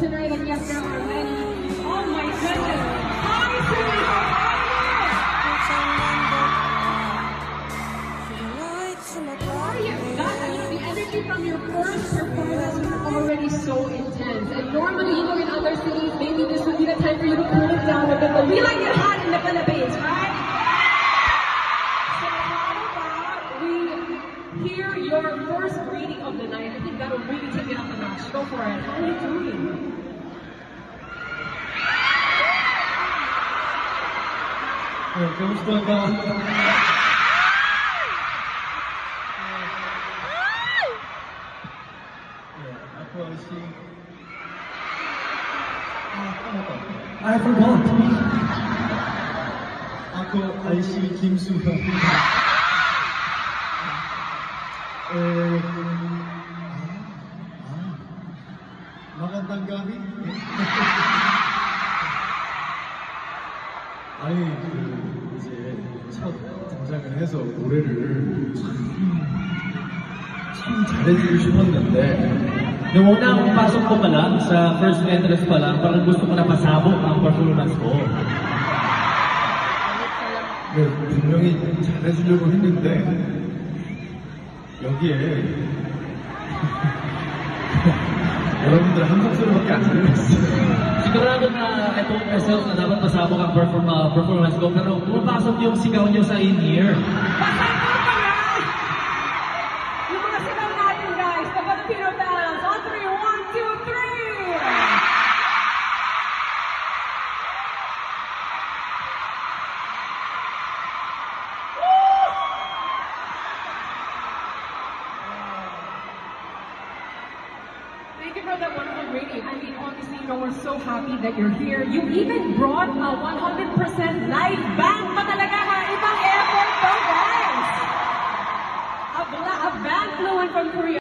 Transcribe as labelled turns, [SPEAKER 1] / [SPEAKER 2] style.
[SPEAKER 1] there are many. Oh my goodness. Hi, energy from your first performance was already so intense. And normally, you know, in other cities, maybe this would be the time for you to cool it down a bit. But we like it first greeting of the night? I think that'll really take it up a notch. Go for it. How are you doing?
[SPEAKER 2] 네, ka? 네, ako si... Ah. I forgot. Ay si Kim Soo-hyun. Magandang gabi. 아니 그 이제 첫 등장을 해서 노래를 참, 참 잘해주고 싶었는데
[SPEAKER 3] pasok ko pa lang, sa first entrance pa lang, parang gusto ko na pasabog ang performance ko.
[SPEAKER 2] 네, 분명히 잘해주려고 했는데 여기에 여러분들 한 목소리밖에 안 들렸어요.
[SPEAKER 3] Sigurado na I told myself na dapat pasabog ang perform, uh, performance ko, pero pumapasok yung sigaw niyo sa in-ear.
[SPEAKER 1] Yung You for that wonderful greeting. I mean, honestly, you know, we're so happy that you're here. You even brought a 100% live band pa talaga